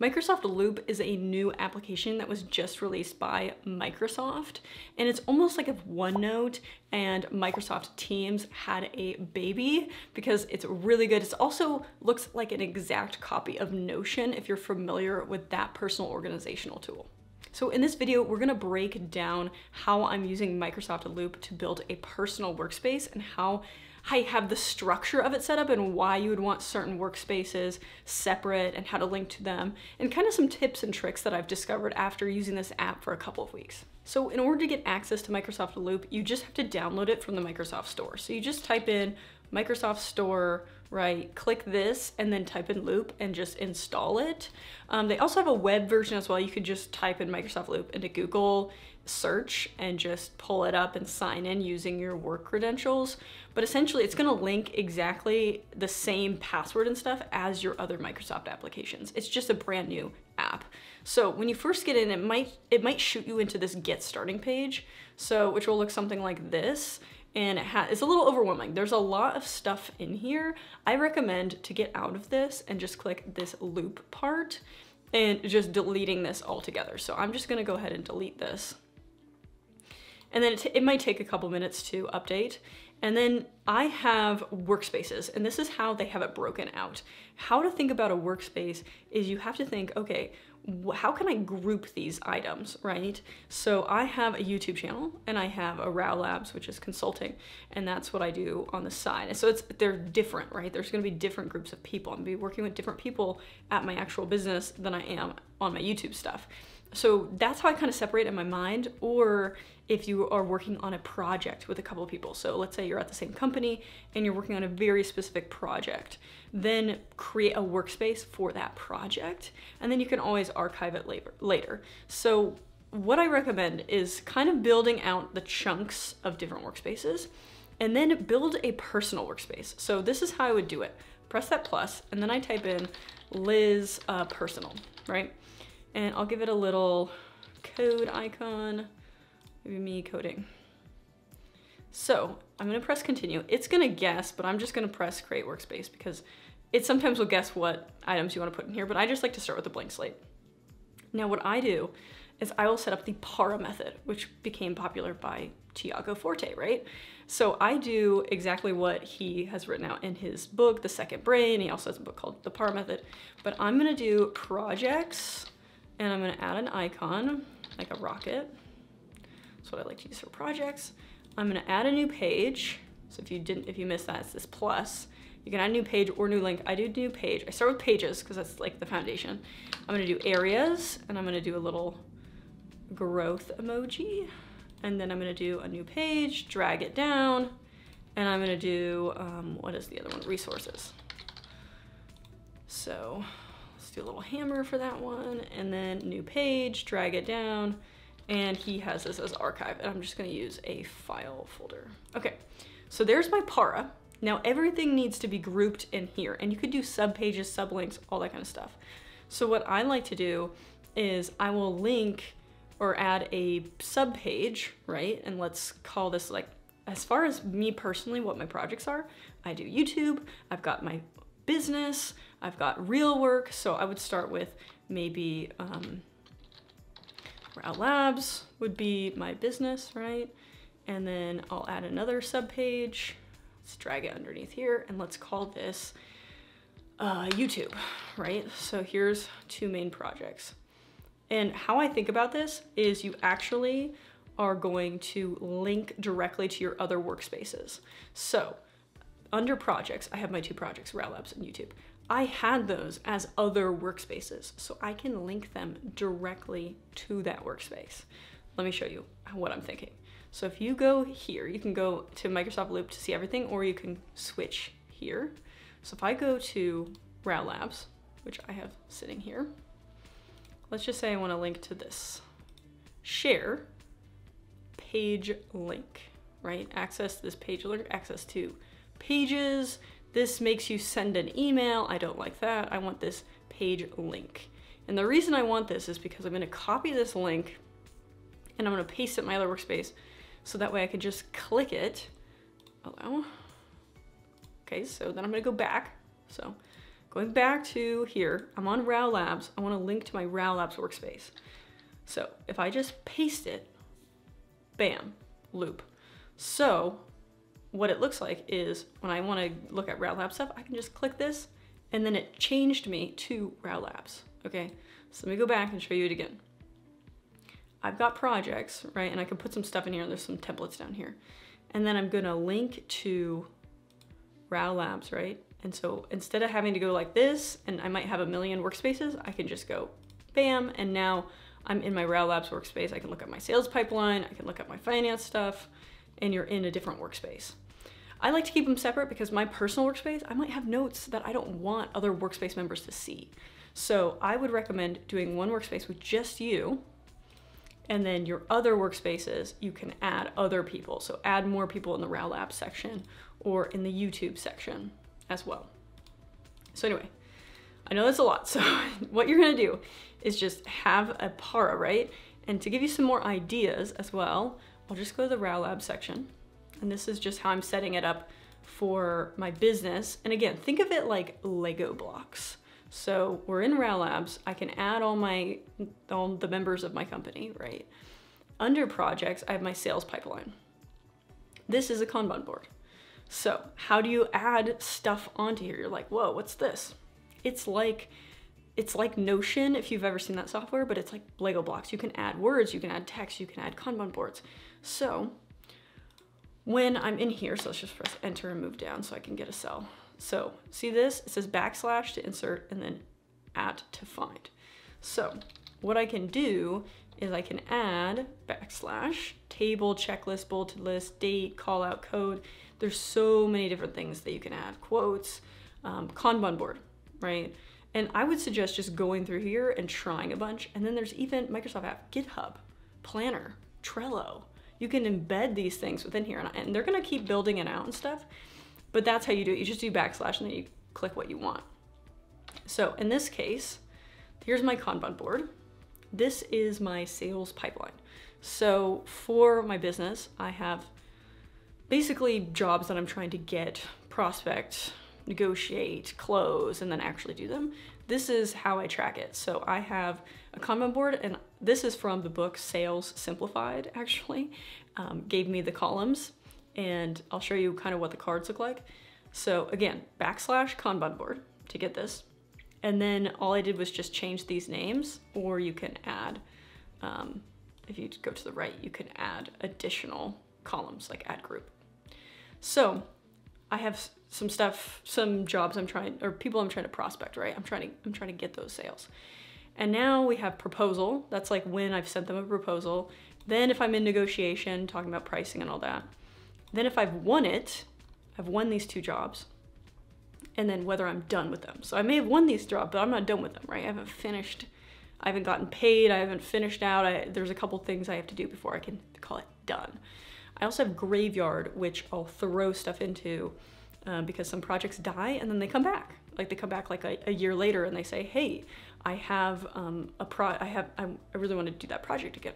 Microsoft Loop is a new application that was just released by Microsoft, and it's almost like if OneNote and Microsoft Teams had a baby because it's really good. It also looks like an exact copy of Notion if you're familiar with that personal organizational tool. So in this video, we're gonna break down how I'm using Microsoft Loop to build a personal workspace and how I have the structure of it set up and why you would want certain workspaces separate and how to link to them and kind of some tips and tricks that I've discovered after using this app for a couple of weeks. So in order to get access to Microsoft Loop, you just have to download it from the Microsoft Store. So you just type in Microsoft Store, right? Click this and then type in Loop and just install it. Um, they also have a web version as well. You could just type in Microsoft Loop into Google search and just pull it up and sign in using your work credentials. But essentially it's gonna link exactly the same password and stuff as your other Microsoft applications. It's just a brand new app. So when you first get in, it might, it might shoot you into this get starting page. So, which will look something like this and it has it's a little overwhelming. There's a lot of stuff in here. I recommend to get out of this and just click this loop part and just deleting this altogether. So I'm just gonna go ahead and delete this. And then it, it might take a couple minutes to update. And then I have workspaces, and this is how they have it broken out. How to think about a workspace is you have to think, okay, how can I group these items, right? So I have a YouTube channel and I have a Rao Labs, which is consulting, and that's what I do on the side. And so it's they're different, right? There's gonna be different groups of people. I'm gonna be working with different people at my actual business than I am on my YouTube stuff. So that's how I kind of separate in my mind, or if you are working on a project with a couple of people. So let's say you're at the same company and you're working on a very specific project, then create a workspace for that project, and then you can always archive it later. later. So what I recommend is kind of building out the chunks of different workspaces and then build a personal workspace. So this is how I would do it. Press that plus, and then I type in Liz uh, personal, right? And I'll give it a little code icon, maybe me coding. So I'm gonna press continue. It's gonna guess, but I'm just gonna press create workspace because it sometimes will guess what items you wanna put in here, but I just like to start with a blank slate. Now what I do is I will set up the PARA method, which became popular by Tiago Forte, right? So I do exactly what he has written out in his book, The Second Brain. He also has a book called The PARA Method, but I'm gonna do projects and I'm gonna add an icon, like a rocket. That's what I like to use for projects. I'm gonna add a new page. So if you didn't, if you missed that, it's this plus. You can add a new page or new link. I do new page. I start with pages because that's like the foundation. I'm gonna do areas and I'm gonna do a little growth emoji. And then I'm gonna do a new page, drag it down, and I'm gonna do, um, what is the other one? Resources. So a little hammer for that one and then new page, drag it down and he has this as archive and I'm just gonna use a file folder. Okay, so there's my PARA. Now everything needs to be grouped in here and you could do sub pages, sublinks, all that kind of stuff. So what I like to do is I will link or add a sub page, right? And let's call this like, as far as me personally, what my projects are, I do YouTube, I've got my business, I've got real work, so I would start with maybe um, Rao Labs would be my business, right? And then I'll add another subpage. Let's drag it underneath here and let's call this uh, YouTube, right? So here's two main projects. And how I think about this is you actually are going to link directly to your other workspaces. So under projects, I have my two projects, Rao Labs and YouTube. I had those as other workspaces, so I can link them directly to that workspace. Let me show you what I'm thinking. So if you go here, you can go to Microsoft Loop to see everything, or you can switch here. So if I go to Rao Labs, which I have sitting here, let's just say I wanna link to this. Share, page link, right? Access this page link, access to pages. This makes you send an email. I don't like that. I want this page link. And the reason I want this is because I'm gonna copy this link and I'm gonna paste it in my other workspace so that way I can just click it. Allow. Okay, so then I'm gonna go back. So going back to here, I'm on RAW Labs. I wanna link to my RAW Labs workspace. So if I just paste it, bam, loop. So what it looks like is when I wanna look at RAW Labs stuff, I can just click this and then it changed me to RAW Labs, okay? So let me go back and show you it again. I've got projects, right? And I can put some stuff in here. There's some templates down here. And then I'm gonna link to RAW Labs, right? And so instead of having to go like this, and I might have a million workspaces, I can just go bam, and now I'm in my RAW Labs workspace. I can look at my sales pipeline, I can look at my finance stuff, and you're in a different workspace. I like to keep them separate because my personal workspace, I might have notes that I don't want other workspace members to see. So I would recommend doing one workspace with just you, and then your other workspaces, you can add other people. So add more people in the RAW Labs section or in the YouTube section as well. So anyway, I know that's a lot. So what you're gonna do is just have a PARA, right? And to give you some more ideas as well, I'll just go to the RAW Lab section. And this is just how I'm setting it up for my business. And again, think of it like Lego blocks. So we're in RAW Labs. I can add all my, all the members of my company, right? Under projects, I have my sales pipeline. This is a Kanban board. So how do you add stuff onto here? You're like, whoa, what's this? It's like, it's like Notion, if you've ever seen that software, but it's like Lego blocks. You can add words, you can add text, you can add Kanban boards. So when I'm in here, so let's just press enter and move down so I can get a cell. So see this? It says backslash to insert and then at to find. So what I can do is I can add backslash, table, checklist, bulleted list, date, call out code. There's so many different things that you can add. Quotes, um, Kanban board, right? And I would suggest just going through here and trying a bunch. And then there's even Microsoft app, GitHub, Planner, Trello. You can embed these things within here and they're gonna keep building it out and stuff. But that's how you do it. You just do backslash and then you click what you want. So in this case, here's my Kanban board. This is my sales pipeline. So for my business, I have basically jobs that I'm trying to get, prospect, negotiate, close, and then actually do them. This is how I track it. So I have a Kanban board, and this is from the book Sales Simplified, actually. Um, gave me the columns and I'll show you kind of what the cards look like. So again, backslash Kanban board to get this. And then all I did was just change these names or you can add, um, if you go to the right, you can add additional columns like add group. So I have some stuff, some jobs I'm trying, or people I'm trying to prospect, right? I'm trying to, I'm trying to get those sales. And now we have proposal. That's like when I've sent them a proposal. Then if I'm in negotiation, talking about pricing and all that. Then if I've won it, I've won these two jobs, and then whether I'm done with them. So I may have won these jobs, but I'm not done with them, right? I haven't finished, I haven't gotten paid, I haven't finished out. I, there's a couple things I have to do before I can call it done. I also have graveyard, which I'll throw stuff into uh, because some projects die and then they come back. Like they come back like a, a year later and they say, hey, I have um, a pro, I have, I really want to do that project again.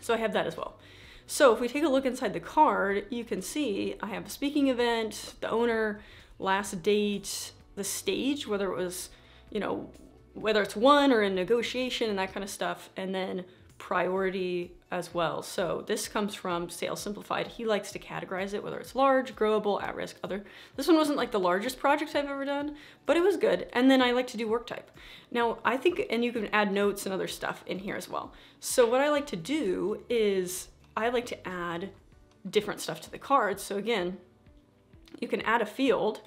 So I have that as well. So if we take a look inside the card, you can see I have a speaking event, the owner, last date, the stage, whether it was, you know, whether it's one or in negotiation and that kind of stuff, and then priority as well. So this comes from Sales Simplified. He likes to categorize it, whether it's large, growable, at risk, other. This one wasn't like the largest project I've ever done, but it was good. And then I like to do work type. Now I think, and you can add notes and other stuff in here as well. So what I like to do is I like to add different stuff to the cards. So again, you can add a field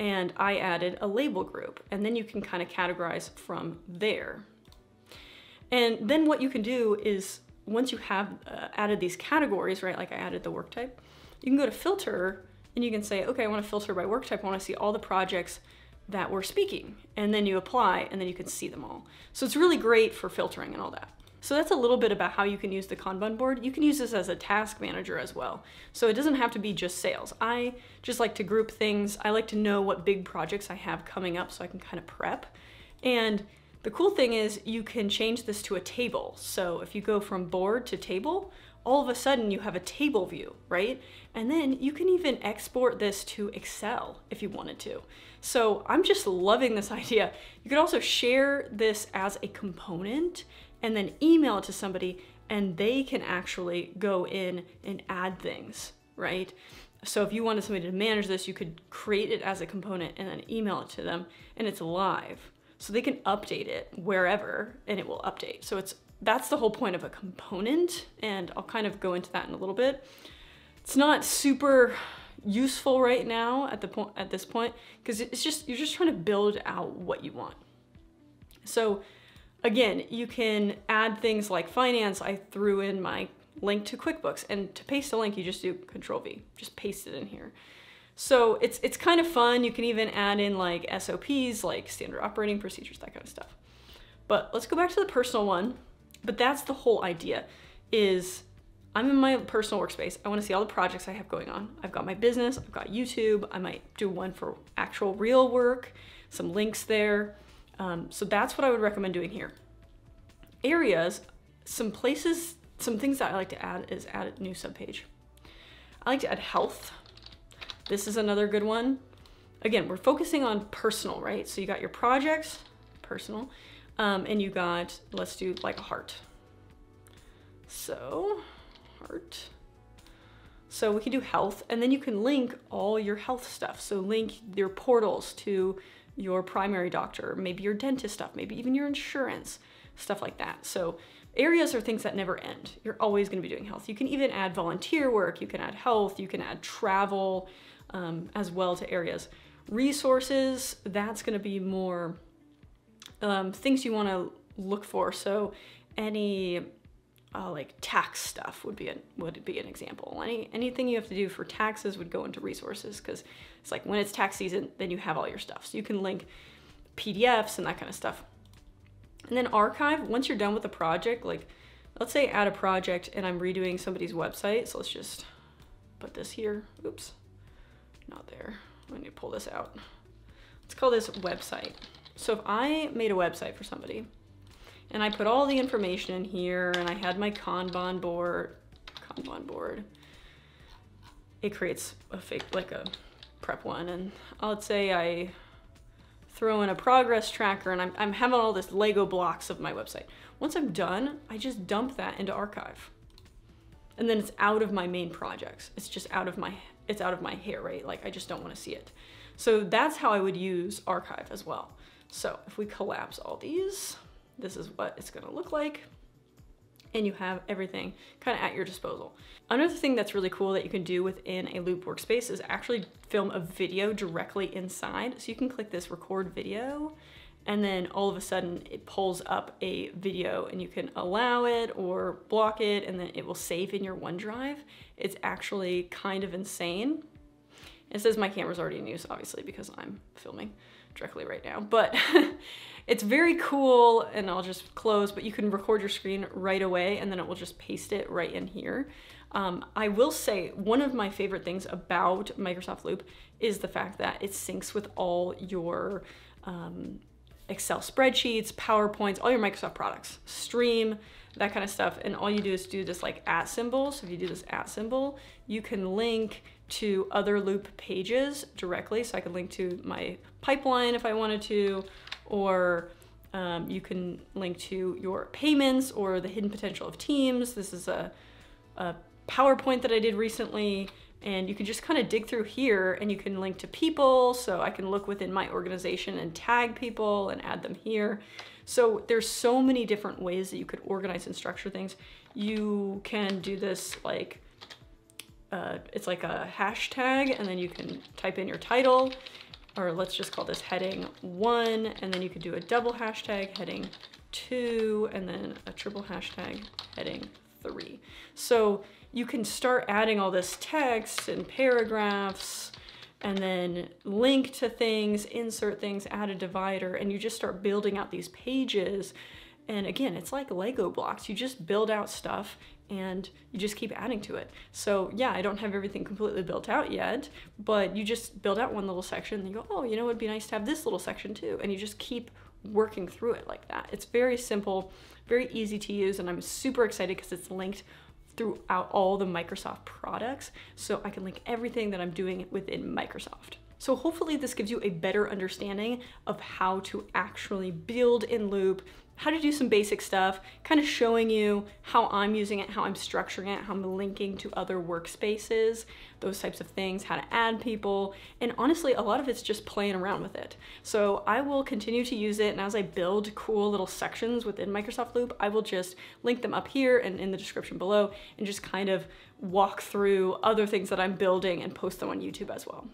and I added a label group and then you can kind of categorize from there. And then what you can do is once you have uh, added these categories, right, like I added the work type, you can go to filter and you can say, okay, I wanna filter by work type. I wanna see all the projects that we're speaking. And then you apply and then you can see them all. So it's really great for filtering and all that. So that's a little bit about how you can use the Kanban board. You can use this as a task manager as well. So it doesn't have to be just sales. I just like to group things. I like to know what big projects I have coming up so I can kind of prep. And the cool thing is you can change this to a table. So if you go from board to table, all of a sudden you have a table view, right? And then you can even export this to Excel if you wanted to. So I'm just loving this idea. You could also share this as a component and then email it to somebody and they can actually go in and add things, right? So if you wanted somebody to manage this, you could create it as a component and then email it to them and it's live. So they can update it wherever and it will update. So it's that's the whole point of a component and I'll kind of go into that in a little bit. It's not super useful right now at the point at this point because it's just you're just trying to build out what you want. So again, you can add things like finance. I threw in my link to QuickBooks and to paste a link you just do control V, just paste it in here. So it's it's kind of fun. You can even add in like SOPs, like standard operating procedures, that kind of stuff. But let's go back to the personal one. But that's the whole idea is I'm in my personal workspace. I want to see all the projects I have going on. I've got my business, I've got YouTube. I might do one for actual real work, some links there. Um, so that's what I would recommend doing here. Areas, some places, some things that I like to add is add a new subpage. I like to add health. This is another good one. Again, we're focusing on personal, right? So you got your projects, personal, um, and you got, let's do like a heart. So heart. So we can do health and then you can link all your health stuff. So link your portals to your primary doctor, maybe your dentist stuff, maybe even your insurance, stuff like that. So areas are things that never end. You're always gonna be doing health. You can even add volunteer work, you can add health, you can add travel um, as well to areas. Resources, that's gonna be more um, things you wanna look for. So any uh, like tax stuff would be a, would be an example. Any anything you have to do for taxes would go into resources because it's like when it's tax season, then you have all your stuff. So you can link PDFs and that kind of stuff. And then archive, once you're done with the project, like let's say add a project and I'm redoing somebody's website. So let's just put this here. Oops, not there. I need to pull this out. Let's call this website. So if I made a website for somebody, and I put all the information in here and I had my Kanban board, Kanban board. It creates a fake, like a prep one. And let's say I throw in a progress tracker and I'm, I'm having all this Lego blocks of my website. Once I'm done, I just dump that into archive. And then it's out of my main projects. It's just out of my, it's out of my hair, right? Like I just don't wanna see it. So that's how I would use archive as well. So if we collapse all these, this is what it's gonna look like and you have everything kind of at your disposal. Another thing that's really cool that you can do within a Loop workspace is actually film a video directly inside. So you can click this record video and then all of a sudden it pulls up a video and you can allow it or block it and then it will save in your OneDrive. It's actually kind of insane. It says my camera's already in use, obviously, because I'm filming directly right now, but It's very cool, and I'll just close, but you can record your screen right away and then it will just paste it right in here. Um, I will say one of my favorite things about Microsoft Loop is the fact that it syncs with all your um, Excel spreadsheets, PowerPoints, all your Microsoft products, Stream, that kind of stuff. And all you do is do this like at symbol. So if you do this at symbol, you can link to other Loop pages directly. So I could link to my pipeline if I wanted to, or um, you can link to your payments or the hidden potential of teams. This is a, a PowerPoint that I did recently and you can just kind of dig through here and you can link to people. So I can look within my organization and tag people and add them here. So there's so many different ways that you could organize and structure things. You can do this like, uh, it's like a hashtag and then you can type in your title or let's just call this heading one, and then you could do a double hashtag heading two, and then a triple hashtag heading three. So you can start adding all this text and paragraphs, and then link to things, insert things, add a divider, and you just start building out these pages. And again, it's like Lego blocks. You just build out stuff and you just keep adding to it. So yeah, I don't have everything completely built out yet, but you just build out one little section and you go, oh, you know, it'd be nice to have this little section too. And you just keep working through it like that. It's very simple, very easy to use, and I'm super excited because it's linked throughout all the Microsoft products so I can link everything that I'm doing within Microsoft. So hopefully this gives you a better understanding of how to actually build in Loop, how to do some basic stuff, kind of showing you how I'm using it, how I'm structuring it, how I'm linking to other workspaces, those types of things, how to add people, and honestly, a lot of it's just playing around with it. So I will continue to use it, and as I build cool little sections within Microsoft Loop, I will just link them up here and in the description below, and just kind of walk through other things that I'm building and post them on YouTube as well.